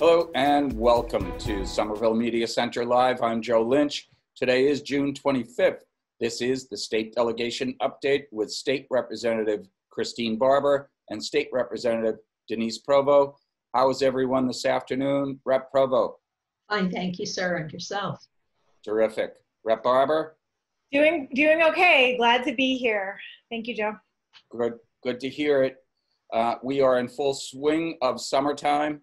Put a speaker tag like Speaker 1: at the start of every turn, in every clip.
Speaker 1: Hello and welcome to Somerville Media Center Live. I'm Joe Lynch. Today is June 25th. This is the state delegation update with State Representative Christine Barber and State Representative Denise Provost. How is everyone this afternoon? Rep Provost.
Speaker 2: Fine, thank you, sir, and yourself.
Speaker 1: Terrific. Rep Barber.
Speaker 3: Doing doing okay. Glad to be here. Thank you, Joe.
Speaker 1: Good. Good to hear it. Uh, we are in full swing of summertime.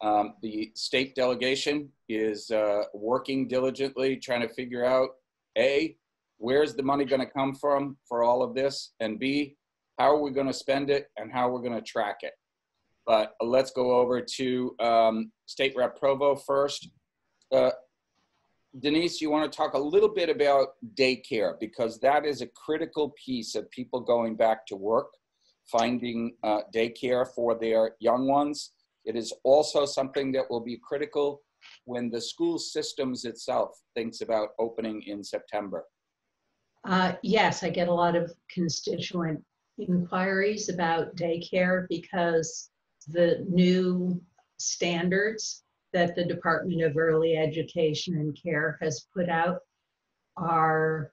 Speaker 1: Um, the state delegation is uh, working diligently, trying to figure out A, where's the money going to come from for all of this? And B, how are we going to spend it and how we're going to track it? But let's go over to um, State Rep Provost first. Uh, Denise, you want to talk a little bit about daycare because that is a critical piece of people going back to work, finding uh, daycare for their young ones it is also something that will be critical when the school systems itself thinks about opening in September.
Speaker 2: Uh, yes, I get a lot of constituent inquiries about daycare because the new standards that the Department of Early Education and Care has put out are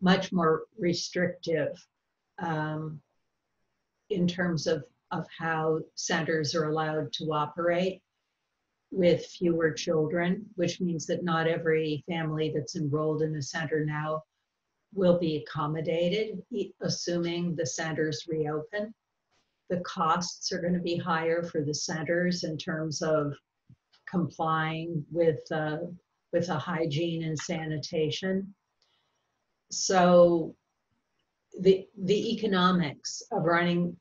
Speaker 2: much more restrictive um, in terms of of how centers are allowed to operate with fewer children, which means that not every family that's enrolled in a center now will be accommodated, assuming the centers reopen. The costs are going to be higher for the centers in terms of complying with uh, with a hygiene and sanitation. So the the economics of running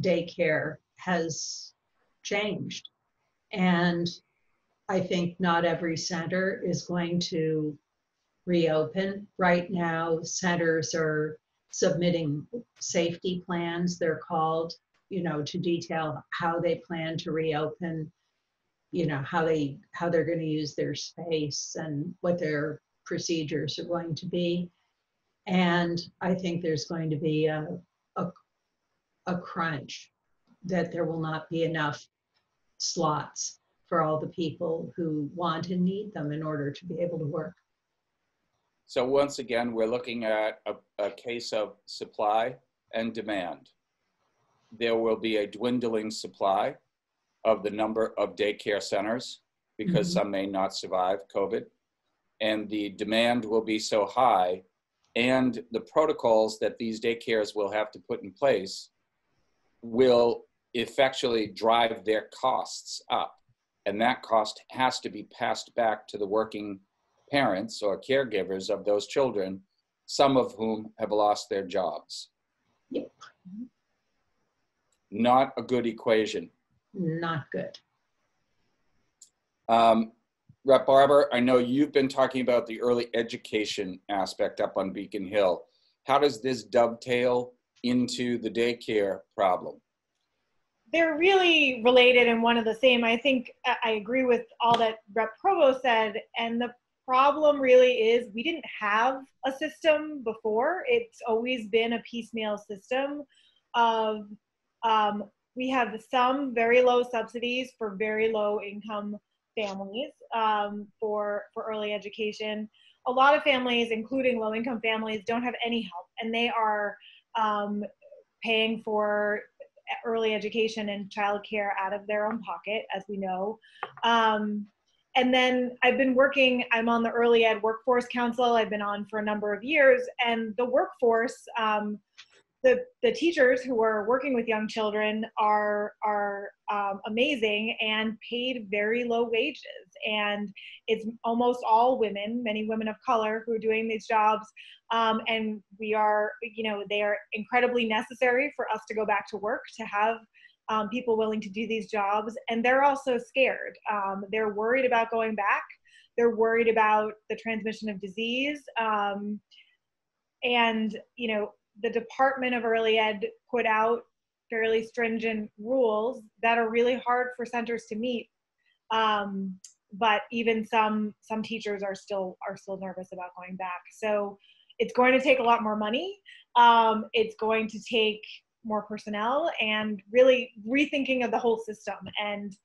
Speaker 2: daycare has changed. And I think not every center is going to reopen. Right now, centers are submitting safety plans, they're called, you know, to detail how they plan to reopen, you know, how they how they're going to use their space and what their procedures are going to be. And I think there's going to be a, a crunch, that there will not be enough slots for all the people who want and need them in order to be able to work.
Speaker 1: So once again, we're looking at a, a case of supply and demand. There will be a dwindling supply of the number of daycare centers because mm-hmm. some may not survive COVID. And the demand will be so high, and the protocols that these daycares will have to put in place will effectually drive their costs up. And that cost has to be passed back to the working parents or caregivers of those children, some of whom have lost their jobs.
Speaker 2: Yep.
Speaker 1: Not a good equation.
Speaker 2: Not good.
Speaker 1: Um, Rep Barber, I know you've been talking about the early education aspect up on Beacon Hill. How does this dovetail into the daycare problem?
Speaker 3: They're really related and one of the same. I think I agree with all that Rep Provost said. And the problem really is we didn't have a system before. It's always been a piecemeal system of um, we have some very low subsidies for very low income families um, for for early education. A lot of families, including low income families, don't have any help, and they are um, paying for early education and childcare out of their own pocket, as we know. Um, and then I've been working, I'm on the Early Ed Workforce Council, I've been on for a number of years, and the workforce, um, the, the teachers who are working with young children are, are um, amazing and paid very low wages. And it's almost all women, many women of color who are doing these jobs. Um, and we are, you know, they are incredibly necessary for us to go back to work, to have um, people willing to do these jobs. And they're also scared. Um, they're worried about going back. They're worried about the transmission of disease. Um, and, you know, the Department of Early Ed put out fairly stringent rules that are really hard for centers to meet. Um, but even some some teachers are still are still nervous about going back. So it's going to take a lot more money. Um, it's going to take more personnel and really rethinking of the whole system. And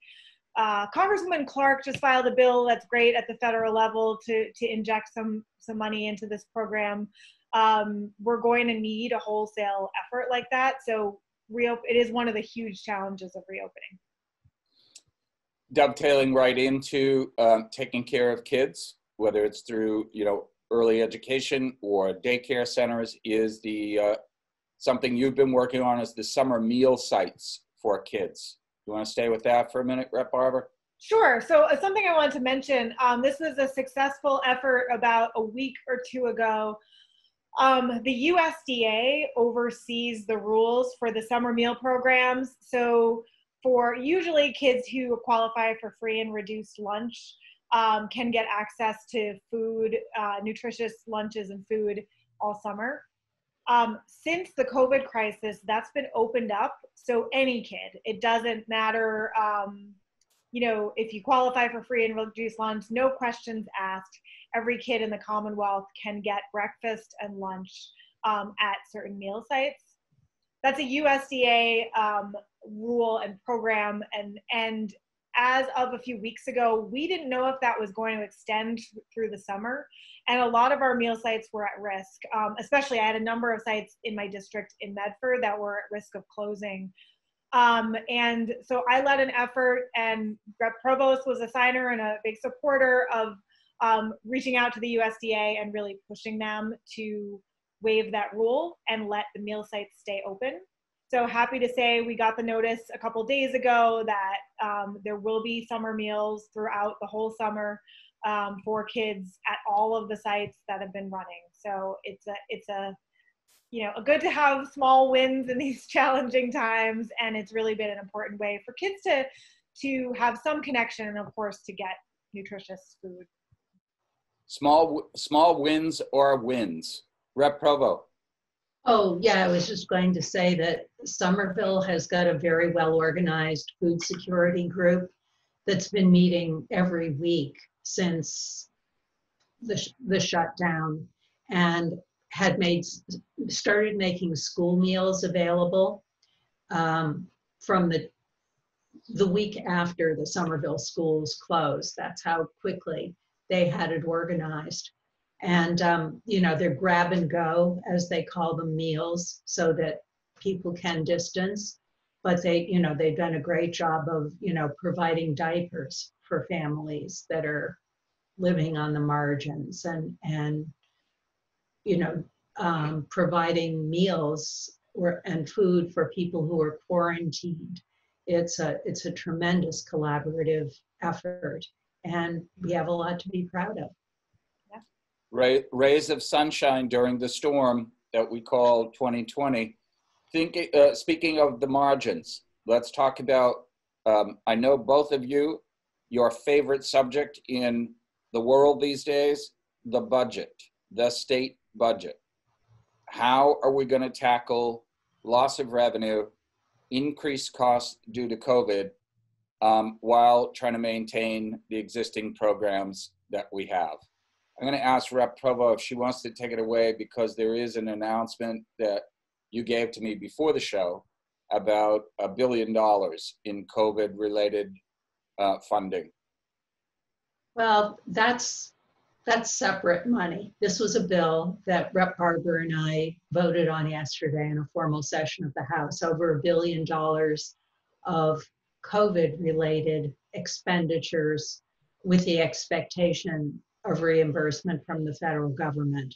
Speaker 3: uh, Congresswoman Clark just filed a bill that's great at the federal level to to inject some some money into this program. Um, we're going to need a wholesale effort like that. So real, it is one of the huge challenges of reopening.
Speaker 1: Dovetailing right into um, taking care of kids, whether it's through you know early education or daycare centers, is the uh, something you've been working on is the summer meal sites for kids. You want to stay with that for a minute, Rep Barber?
Speaker 3: Sure. So uh, something I wanted to mention, um, this was a successful effort about a week or two ago. Um, the USDA oversees the rules for the summer meal programs. So for usually kids who qualify for free and reduced lunch um, can get access to food, uh, nutritious lunches and food all summer. Um, since the COVID crisis, that's been opened up. So any kid, it doesn't matter, um, you know, if you qualify for free and reduced lunch, no questions asked. Every kid in the Commonwealth can get breakfast and lunch um, at certain meal sites. That's a USDA um, rule and program, and and as of a few weeks ago, we didn't know if that was going to extend through the summer. And a lot of our meal sites were at risk, um, especially I had a number of sites in my district in Medford that were at risk of closing. Um, and so I led an effort, and Rep Provost was a signer and a big supporter of um, reaching out to the USDA and really pushing them to waive that rule and let the meal sites stay open. So happy to say we got the notice a couple days ago that um, there will be summer meals throughout the whole summer um, for kids at all of the sites that have been running. So it's a it's a you know a good to have small wins in these challenging times, and it's really been an important way for kids to to have some connection and of course to get nutritious food.
Speaker 1: Small small wins or wins. Rep Provost.
Speaker 2: Oh, yeah, I was just going to say that Somerville has got a very well organized food security group that's been meeting every week since the, sh- the shutdown and had made started making school meals available um, from the the week after the Somerville schools closed. That's how quickly they had it organized and um, you know they're grab and go as they call them meals so that people can distance. But they you know they've done a great job of you know providing diapers for families that are living on the margins and and you know um, providing meals or, and food for people who are quarantined. It's a it's a tremendous collaborative effort and we have a lot to be proud of
Speaker 1: ray, rays of sunshine during the storm that we call 2020. Think, uh, speaking of the margins, let's talk about. Um, I know both of you, your favorite subject in the world these days, the budget, the state budget. How are we going to tackle loss of revenue, increased costs due to COVID, um, while trying to maintain the existing programs that we have? I'm going to ask Rep Provost if she wants to take it away because there is an announcement that you gave to me before the show about a billion dollars in COVID related uh, funding.
Speaker 2: Well, that's that's separate money. This was a bill that Rep Barber and I voted on yesterday in a formal session of the House, over a billion dollars of COVID related expenditures with the expectation of reimbursement from the federal government.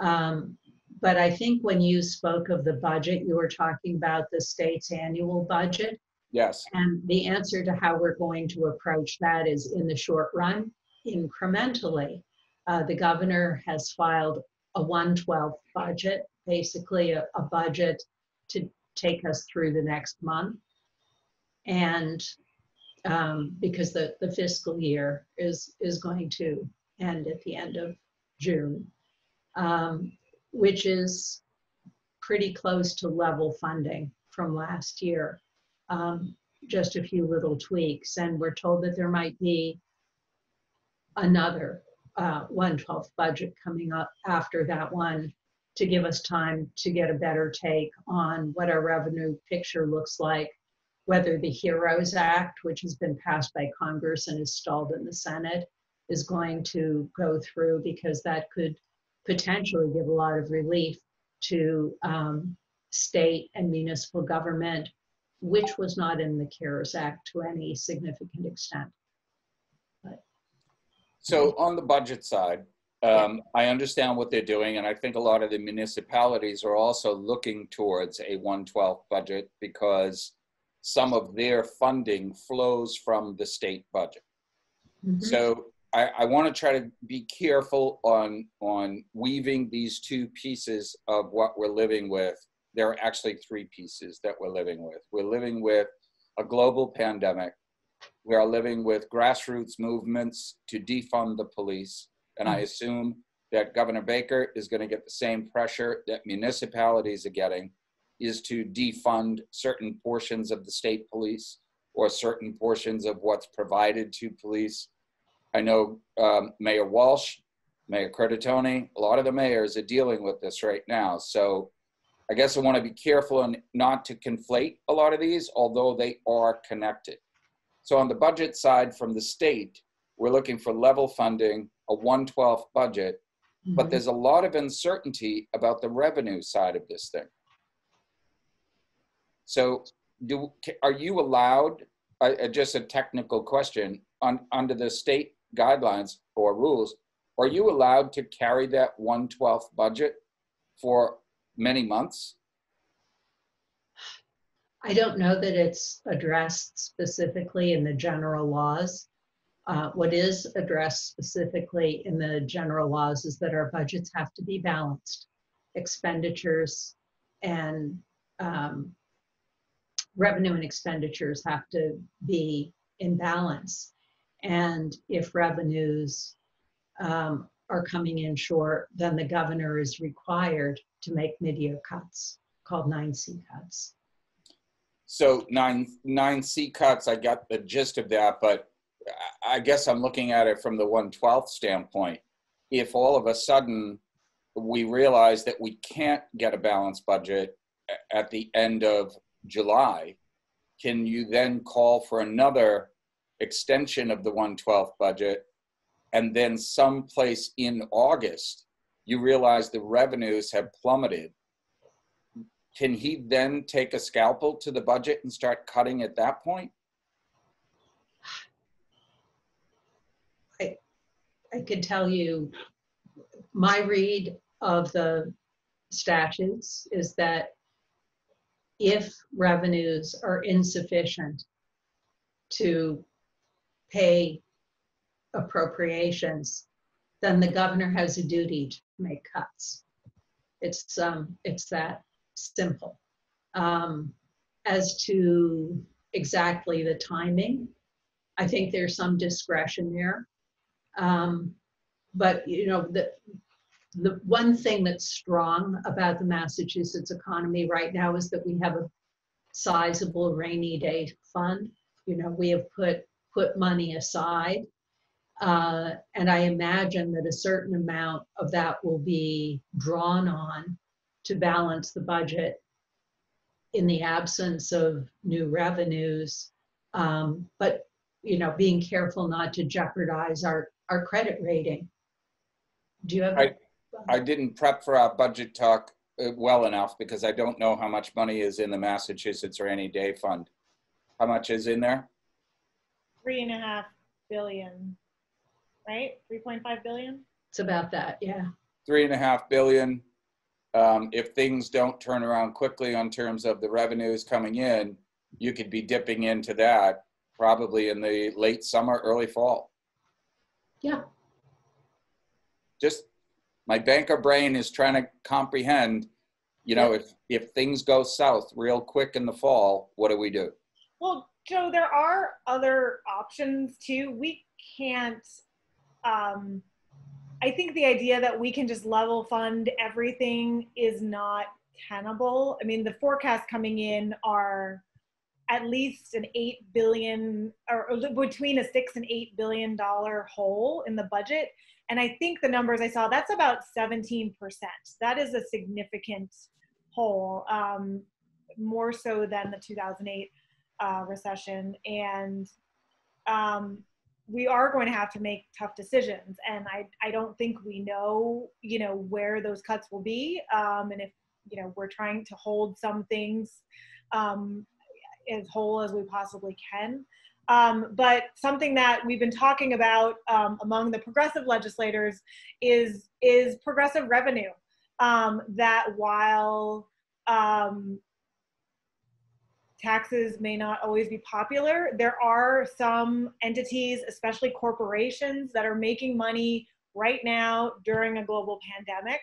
Speaker 2: Um, but I think when you spoke of the budget, you were talking about the state's annual budget.
Speaker 1: Yes.
Speaker 2: And the answer to how we're going to approach that is in the short run, incrementally. Uh, the governor has filed a 112 budget, basically a, a budget to take us through the next month. And um, because the, the fiscal year is, is going to end at the end of June, um, which is pretty close to level funding from last year. Um, just a few little tweaks, and we're told that there might be another uh, 112th budget coming up after that one to give us time to get a better take on what our revenue picture looks like whether the HEROES Act, which has been passed by Congress and is stalled in the Senate, is going to go through because that could potentially give a lot of relief to um, state and municipal government, which was not in the CARES Act to any significant extent.
Speaker 1: So on the budget side, um, I understand what they're doing, and I think a lot of the municipalities are also looking towards a 112 budget because some of their funding flows from the state budget.
Speaker 2: Mhm.
Speaker 1: So I, I want to try to be careful on on weaving these two pieces of what we're living with. There are actually three pieces that we're living with. We're living with a global pandemic. We are living with grassroots movements to defund the police. And I hmm. assume that Governor Baker is going to get the same pressure that municipalities are getting is to defund certain portions of the state police or certain portions of what's provided to police. I know um, Mayor Walsh, Mayor Curtatone, a lot of the mayors are dealing with this right now. So I guess I want to be careful and not to conflate a lot of these, although they are connected. So on the budget side from the state, we're looking for level funding, a 112th budget, but
Speaker 2: Mhm.
Speaker 1: there's a lot of uncertainty about the revenue side of this thing. So do, are you allowed, uh, uh, just a technical question, on, under the state guidelines or rules, are you allowed to carry that 112th budget for many months?
Speaker 2: I don't know that it's addressed specifically in the general laws. Uh, What is addressed specifically in the general laws is that our budgets have to be balanced. Expenditures and um, revenue and expenditures have to be in balance. And if revenues um, are coming in short, then the governor is required to make mid-year cuts, called 9C cuts.
Speaker 1: So nine, nine C cuts, I got the gist of that, but I- I guess I'm looking at it from the 112th standpoint. If all of a sudden we realize that we can't get a balanced budget at the end of July, can you then call for another extension of the 112th budget? And then someplace in August, you realize the revenues have plummeted can he then take a scalpel to the budget and start cutting at that point?
Speaker 2: I I could tell you, my read of the statutes is that if revenues are insufficient to pay appropriations, then the governor has a duty to make cuts. It's, um, it's that simple. Um, as to exactly the timing, I think there's some discretion there. Um, but you know, the the one thing that's strong about the Massachusetts economy right now is that we have a sizable rainy day fund. You know, we have put put money aside. Uh, and I imagine that a certain amount of that will be drawn on to balance the budget in the absence of new revenues. Um, but you know, being careful not to jeopardize our, our credit rating. Do you have?
Speaker 1: I- I didn't prep for our budget talk uh, well enough because I don't know how much money is in the Massachusetts Rainy Day Fund. How much is in there?
Speaker 3: Three and a half billion, right? 3.5 billion?
Speaker 2: It's about that, yeah.
Speaker 1: Three and a half billion. Um, if things don't turn around quickly on terms of the revenues coming in, you could be dipping into that probably in the late summer, early fall.
Speaker 2: Yeah.
Speaker 1: just my banker brain is trying to comprehend you know if if things go south real quick in the fall what do we do
Speaker 3: Well, Joe, there are other options too. We can't. Um, I think the idea that we can just level fund everything is not tenable. I mean, the forecasts coming in are at least an eight billion or between a six and eight billion dollar hole in the budget. And I think the numbers I saw, that's about 17%. That is a significant hole, um, more so than the 2008 uh, recession, and um, we are going to have to make tough decisions. And I, I don't think we know, you know, where those cuts will be. Um, and if, you know, we're trying to hold some things um, as whole as we possibly can. Um, but something that we've been talking about um, among the progressive legislators is is progressive revenue. Um, that while um, taxes may not always be popular. There are some entities, especially corporations, that are making money right now during a global pandemic.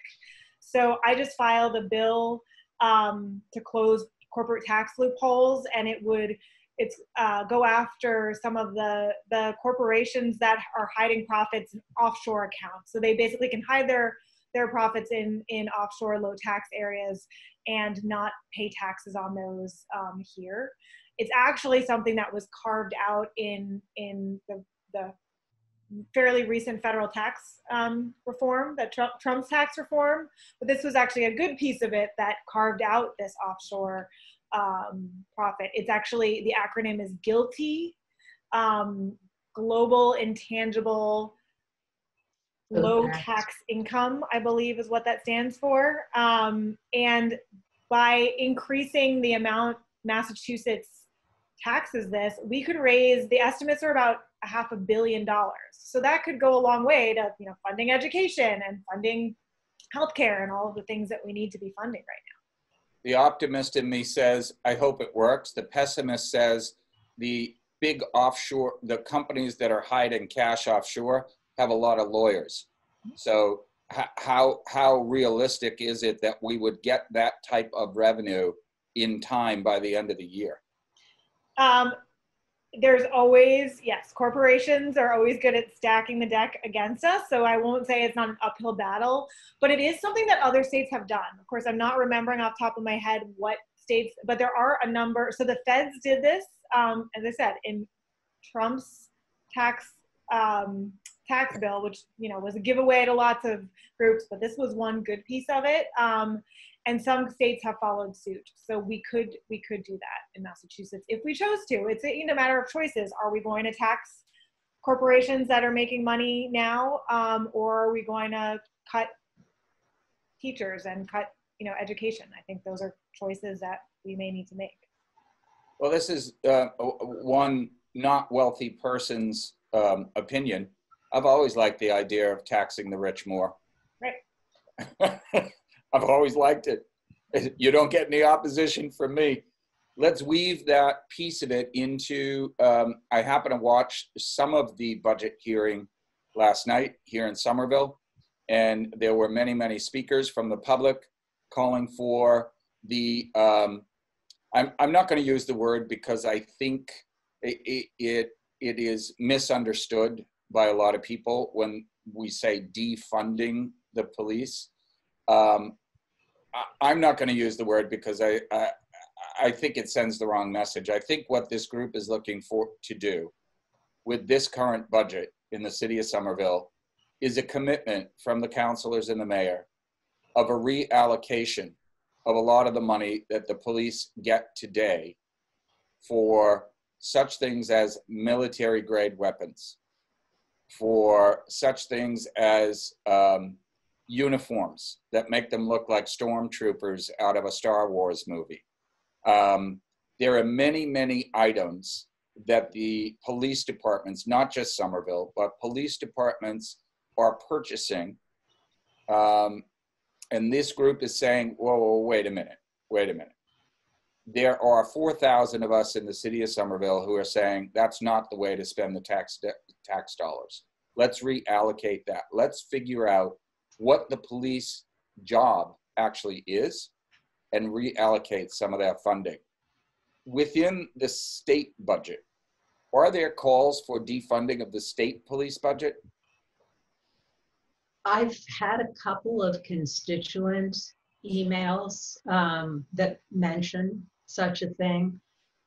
Speaker 3: So I just filed a bill um, to close corporate tax loopholes, and it would it's uh, go after some of the the corporations that are hiding profits in offshore accounts. So they basically can hide their their profits in in offshore low tax areas and not pay taxes on those um, here. It's actually something that was carved out in in the, the fairly recent federal tax um, reform, that Trump, Trump's tax reform. But this was actually a good piece of it that carved out this offshore um, profit. It's actually the acronym is GILTI, um, Global Intangible low tax income, I believe is what that stands for. Um, and by increasing the amount Massachusetts taxes this, we could raise the estimates are about a half a billion dollars. So that could go a long way to you know funding education and funding healthcare and all of the things that we need to be funding right now.
Speaker 1: The optimist in me says, I hope it works. The pessimist says the big offshore, the companies that are hiding cash offshore have a lot of lawyers. So how how realistic is it that we would get that type of revenue in time by the end of the year?
Speaker 3: Um, there's always yes, corporations are always good at stacking the deck against us. So I won't say it's not an uphill battle, but it is something that other states have done. Of course, I'm not remembering off top of my head what states, but there are a number. So the feds did this, um, as I said, in Trump's tax um, tax bill, which you know was a giveaway to lots of groups, but this was one good piece of it. Um, and some states have followed suit. So we could we could do that in Massachusetts if we chose to. It's a you know, matter of choices. Are we going to tax corporations that are making money now, um, or are we going to cut teachers and cut you know education? I think those are choices that we may need to make.
Speaker 1: Well, this is uh, one not wealthy person's um, opinion. I've always liked the idea of taxing the rich more.
Speaker 3: Right.
Speaker 1: I've always liked it. You don't get any opposition from me. Let's weave that piece of it into. Um, I happen to watch some of the budget hearing last night here in Somerville, and there were many, many speakers from the public calling for the. Um, I'm, I'm not going to use the word because I think it, it, it is misunderstood by a lot of people when we say defunding the police. Um, I, am not going to use the word because I, I, I think it sends the wrong message. I think what this group is looking for to do with this current budget in the city of Somerville is a commitment from the councilors and the mayor of a reallocation of a lot of the money that the police get today for such things as military grade weapons, for such things as um, uniforms that make them look like stormtroopers out of a Star Wars movie. Um, there are many, many items that the police departments, not just Somerville, but police departments are purchasing. Um, and this group is saying, whoa, whoa, wait a minute, wait a minute. There are 4,000 of us in the city of Somerville who are saying that's not the way to spend the tax, tax dollars. Let's reallocate that. Let's figure out what the police job actually is and reallocate some of that funding. Within the state budget, are there calls for defunding of the state police budget?
Speaker 2: I've had a couple of constituent emails um, that mention such a thing,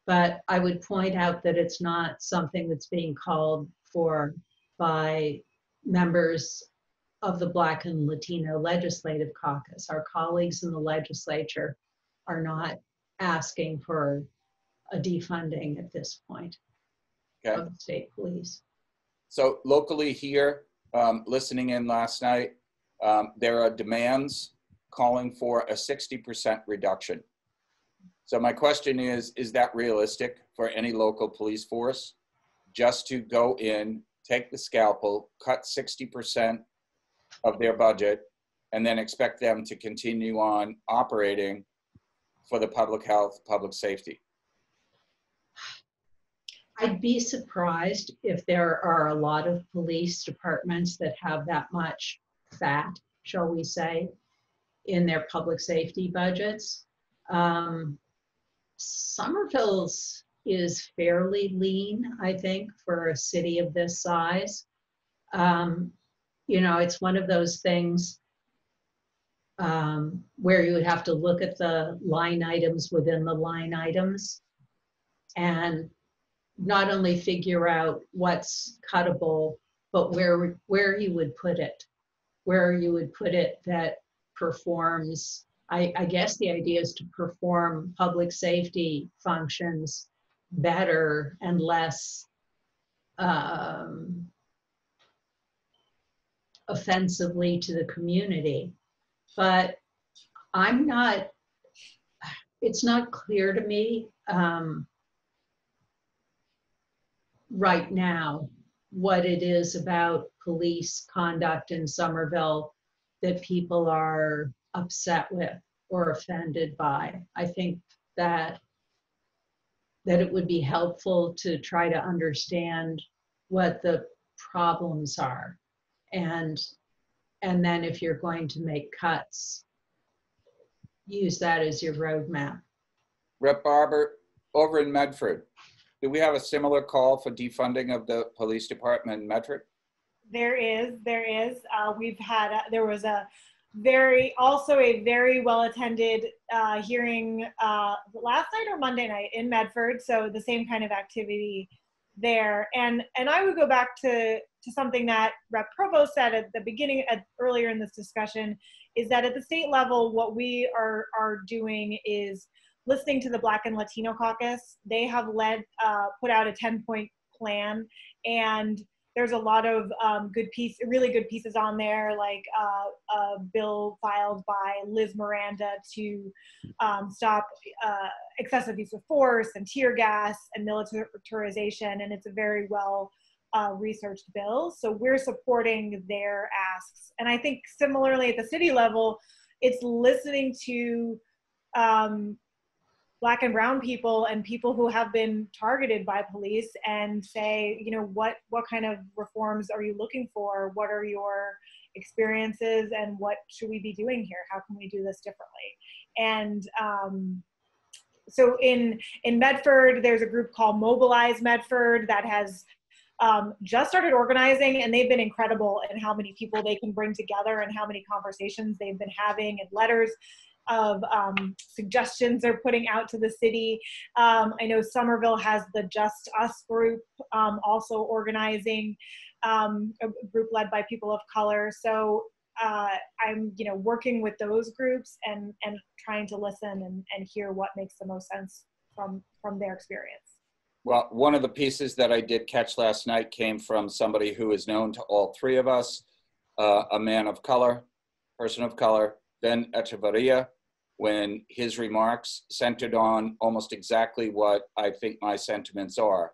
Speaker 2: but I would point out that it's not something that's being called for by members of the Black and Latino Legislative Caucus. Our colleagues in the legislature are not asking for a defunding at this point
Speaker 1: Okay.
Speaker 2: of state police.
Speaker 1: So locally here, um, listening in last night, um, there are demands calling for a 60% reduction. So my question is, is that realistic for any local police force? Just to go in, take the scalpel, cut 60% of their budget, and then expect them to continue on operating for the public health, public safety?
Speaker 2: I'd be surprised if there are a lot of police departments that have that much fat, shall we say, in their public safety budgets. Um, Somerville's is fairly lean, I think, for a city of this size. Um, you know, it's one of those things um, where you would have to look at the line items within the line items and not only figure out what's cuttable, but where, where you would put it. Where you would put it that performs, I, I guess the idea is to perform public safety functions better and less um, offensively to the community. But I'm not, it's not clear to me um, right now what it is about police conduct in Somerville that people are upset with or offended by. I think that that it would be helpful to try to understand what the problems are and and then if you're going to make cuts use that as your roadmap
Speaker 1: Rep Barber, over in Medford, do we have a similar call for defunding of the police department in Medford?
Speaker 3: There is, there is. Uh, we've had, uh, there was a very, also a very well attended uh, hearing uh, last night or Monday night in Medford. So the same kind of activity there. And and I would go back to to something that Rep Provost said at the beginning, at, earlier in this discussion, is that at the state level, what we are are doing is listening to the Black and Latino Caucus. They have led, uh, put out a 10 point plan, and there's a lot of um, good piece, really good pieces on there, like uh, a bill filed by Liz Miranda to um, stop uh, excessive use of force and tear gas and militarization, and it's a very well uh, researched bill. So we're supporting their asks, and I think similarly at the city level, it's listening to um, black and brown people and people who have been targeted by police and say you know what what kind of reforms are you looking for? What are your experiences and what should we be doing here? How can we do this differently? And um, so in in medford there's a group called mobilize medford that has um, just started organizing and they've been incredible in how many people they can bring together and how many conversations they've been having and letters of um, suggestions they're putting out to the city. Um, I know Somerville has the Just Us group um, also organizing, um, a group led by people of color. So uh, I'm, you know, working with those groups and and trying to listen and, and hear what makes the most sense from from their experience.
Speaker 1: Well, one of the pieces that I did catch last night came from somebody who is known to all three of us, uh, a man of color, person of color, Ben Echevarria, when his remarks centered on almost exactly what I think my sentiments are.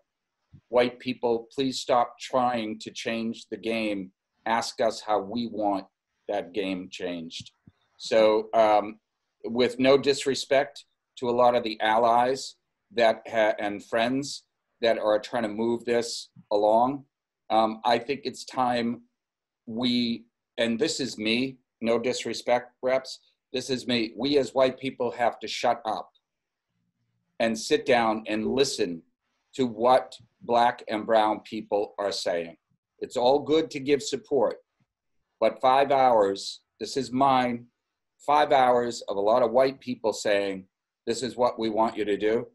Speaker 1: White people, please stop trying to change the game. Ask us how we want that game changed. So, um, with no disrespect to a lot of the allies that ha- and friends that are trying to move this along, um, I think it's time we, and this is me, no disrespect, reps, this is me. We as white people have to shut up and sit down and listen to what black and brown people are saying. It's all good to give support, but five hours, this is mine, five hours of a lot of white people saying, this is what we want you to do,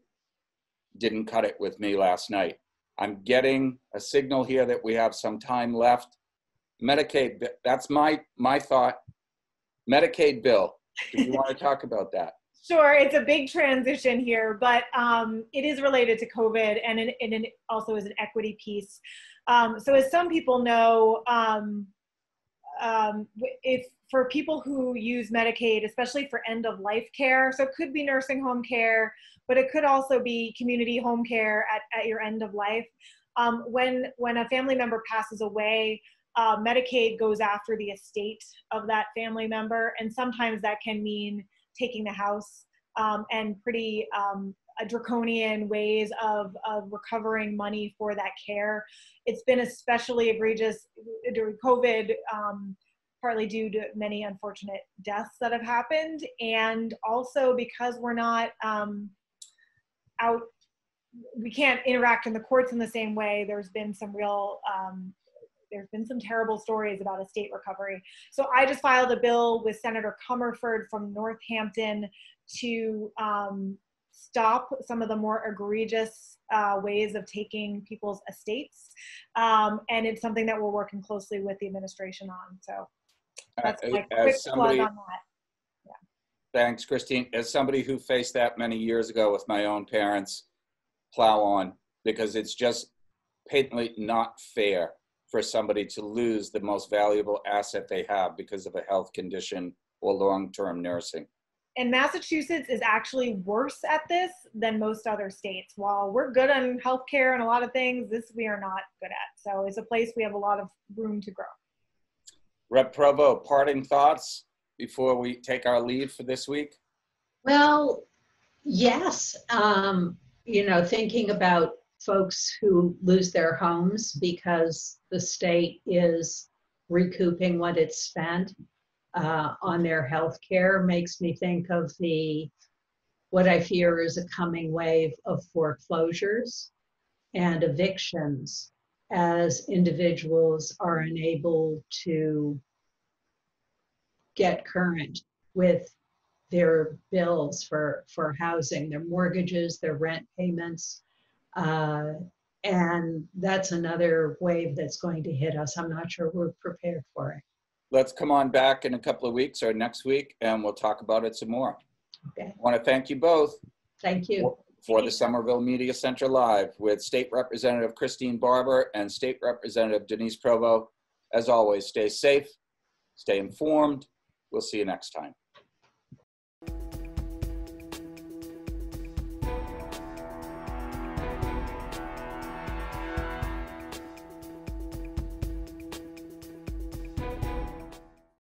Speaker 1: didn't cut it with me last night. I'm getting a signal here that we have some time left. Medicaid, that's my, my thought. Medicaid bill, if you want to talk about that.
Speaker 3: Sure, it's a big transition here, but um, it is related to COVID and it, and it also is an equity piece. Um, so, as some people know, um, um, if for people who use Medicaid, especially for end of life care, so it could be nursing home care, but it could also be community home care at, at your end of life. Um, when when a family member passes away, uh, Medicaid goes after the estate of that family member, and sometimes that can mean taking the house um, and pretty um, draconian ways of, of recovering money for that care. It's been especially egregious during COVID, um, partly due to many unfortunate deaths that have happened, and also because we're not um, out, we can't interact in the courts in the same way. There's been some real um, there's been some terrible stories about estate recovery. So I just filed a bill with Senator Comerford from Northampton to um, stop some of the more egregious uh, ways of taking people's estates. Um, and it's something that we're working closely with the administration on. So that's my
Speaker 1: As
Speaker 3: quick
Speaker 1: somebody-
Speaker 3: plug on that. Yeah.
Speaker 1: Thanks, Christine. As somebody who faced that many years ago with my own parents, plow on because it's just patently not fair for somebody to lose the most valuable asset they have because of a health condition or long-term nursing.
Speaker 3: And Massachusetts is actually worse at this than most other states. While we're good on healthcare and a lot of things, this we are not good at. So it's a place we have a lot of room to grow.
Speaker 1: Rep Provost, parting thoughts before we take our leave for this week?
Speaker 2: Well, yes, um, you know, thinking about folks who lose their homes because the state is recouping what it's spent uh, on their health care makes me think of the what I fear is a coming wave of foreclosures and evictions as individuals are unable to get current with their bills for, for housing, their mortgages, their rent payments. Uh, and that's another wave that's going to hit us. I'm not sure we're prepared for it.
Speaker 1: Let's come on back in a couple of weeks or next week and we'll talk about it some more.
Speaker 2: Okay,
Speaker 1: I want to thank you both
Speaker 2: thank you.
Speaker 1: for the Somerville Media Center Live with State Representative Christine Barber and State Representative Denise Provost. As always, stay safe, stay informed. We'll see you next time.